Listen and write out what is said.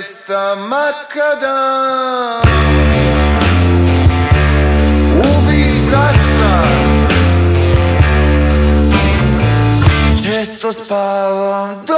questa macchina ubitazza c'è sto spavento